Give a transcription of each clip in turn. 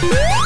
Woo!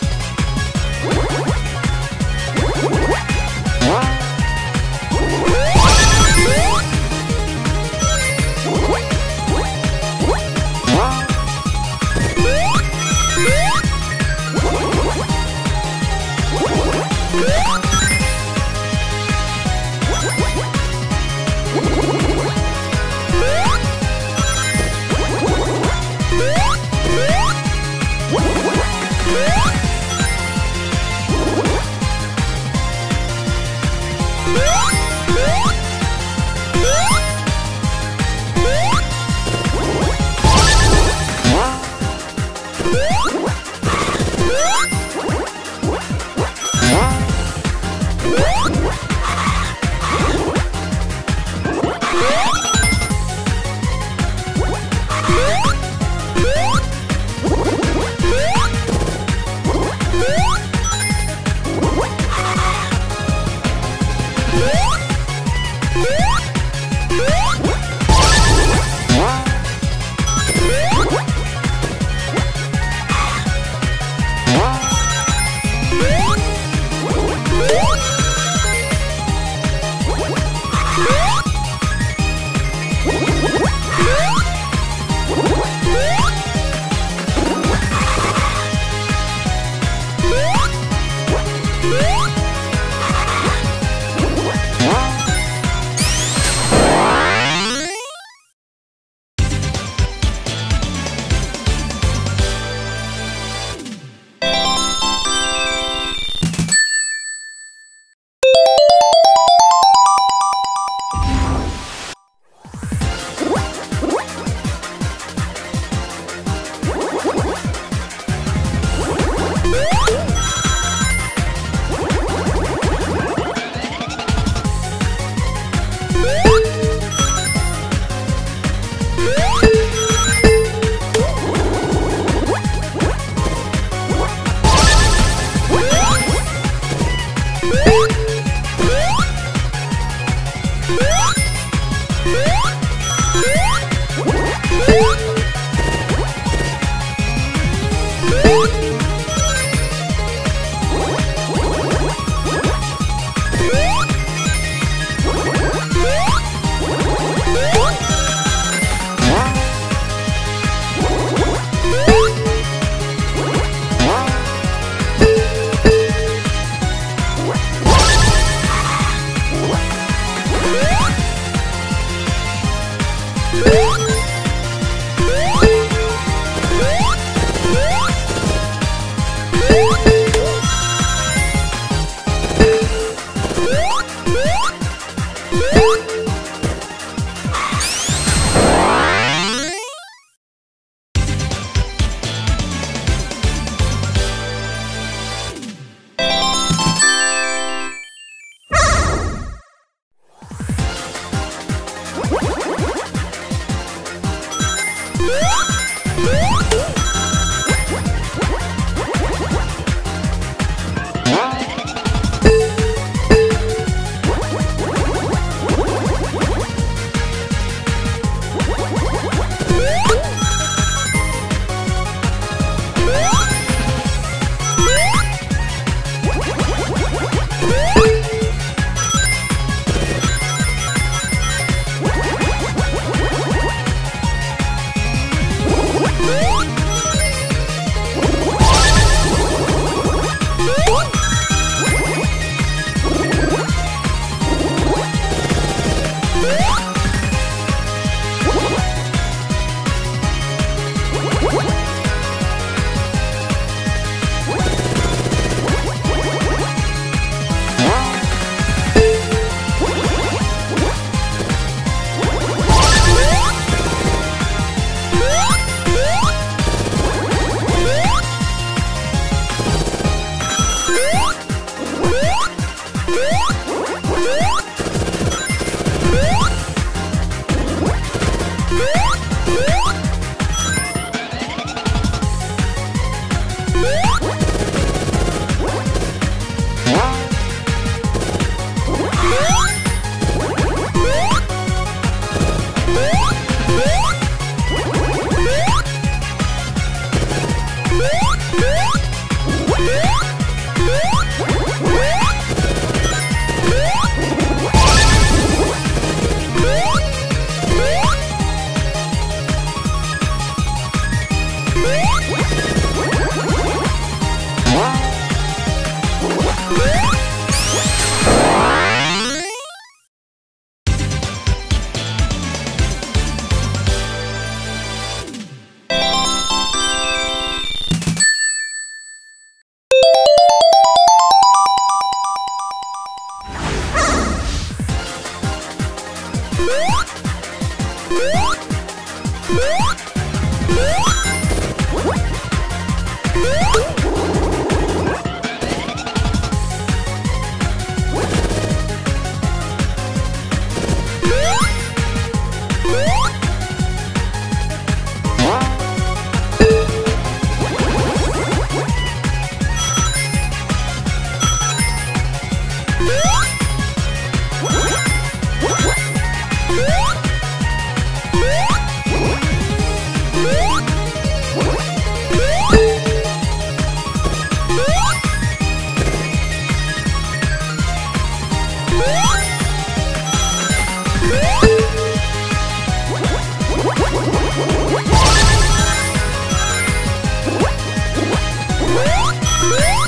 Woo!